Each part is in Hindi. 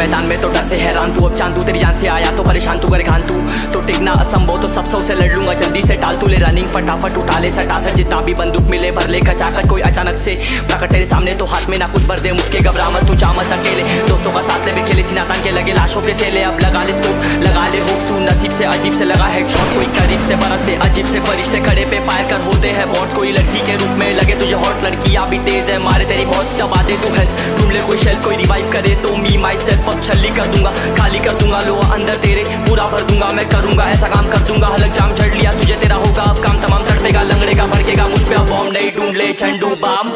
से हैरान तू। अब चांदू, तेरी जान से आया तो परेशान तू करे खान तू। तो टिकना असंभव तो सब सौ से लड़ लूँगा। जल्दी से टाल तू ले रनिंग फटाफट उठा ले सटा सर जितना भी बंदूक मिले, भर ले खचाकर कोई अचानक से प्रकट तेरे सामने तो हाथ में ना कुछ भर दे। मुझके घबरा मत तू जामत अकेले। दोस्तों का साथ ले भी खेले थी नातान के लगे, लाशों के सेले। अब लगा ले स्कोप लगा ले होप सू नसीब से अजीब से लगा है शॉट कोई करीब से बरसते, अजीब से फरिश्ते खड़े पे फायर कर होते हैं बॉट्स कोई लड़की के रूप में लगे तुझे हॉट लड़कियाँ भी तेज है, मारे तेरी बहुत तबादे तू है, ढूंढ ले कोई शेल कोई रिवाइव करे। तो मी माई सेल्फ अब छल्ली कर दूँगा, खाली कर दूँगा, लोहा अंदर तेरे, पूरा भर दूँगा, मैं करूँगा, ऐसा काम कर दूँगा। हलक जाम चढ़ लिया, तुझे तेरा होगा, अब काम तमाम तड़पेगा, लंगड़ेगा, भड़केगा, मुझ पे अब बॉम्ब नहीं, ढूंढ ले, Zandu balm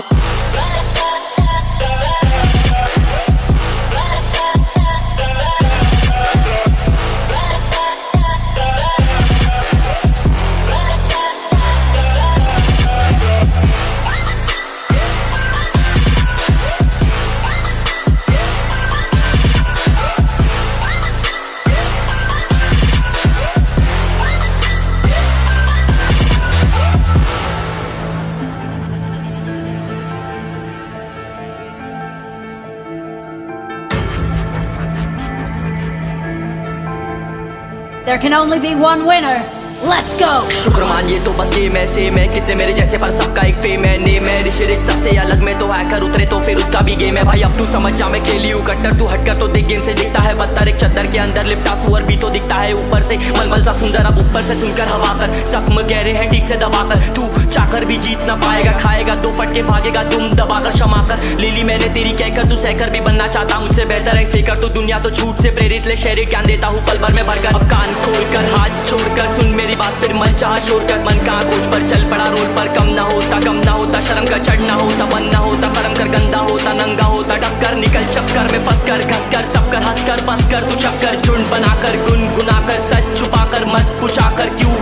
There can only be one winner. Let's go! शुक्र मानिए तो बस गेम है सेम है। कितने मेरे जैसे पर सबका एक फेम है नेम है। ऋषि सबसे अलग में तो हैकर उतरे तो फिर उसका भी गेम है। भाई, अब तू समझ जा, मैं खेली हूँ कट्टर तू हटकर तो देख गेम से दिखता है बत्तर। एक चद्दर के अंदर लिपटा, सुअर भी तो दिखता है ऊपर से। मलमल सा सुंदर, अब ऊपर से सुनकर हवा कर। जख्म गहरे हैं, ठीक से दबाकर तू चाकर भी जीत ना पाएगा, खाएगा। दो फटके भागेगा तुम दबाकर क्षमा कर। ले मैंने तेरी कहकर तू सहकर भी बनना चाहता, मुझसे बेहतर है फेकर तो दुनिया तो झूठ से प्रेरित ले शहरी ज्ञान देता हूँ, पल भर में भरकर। कान खोल कर हाथ छोड़कर, सुन मेरी की बात फिर मचा शोर कर मन का खोज पर चल पड़ा रोड पर। कम ना होता कम ना होता, शर्म का चढ़ना होता, बन ना होता, परम कर गंदा होता, नंगा होता, टक्कर निकल चक्कर में फंस कर घस कर सब कर हंस कर बस कर तू चक्कर झुंड बनाकर गुनगुना कर सच छुपा कर मत पुछा कर क्यों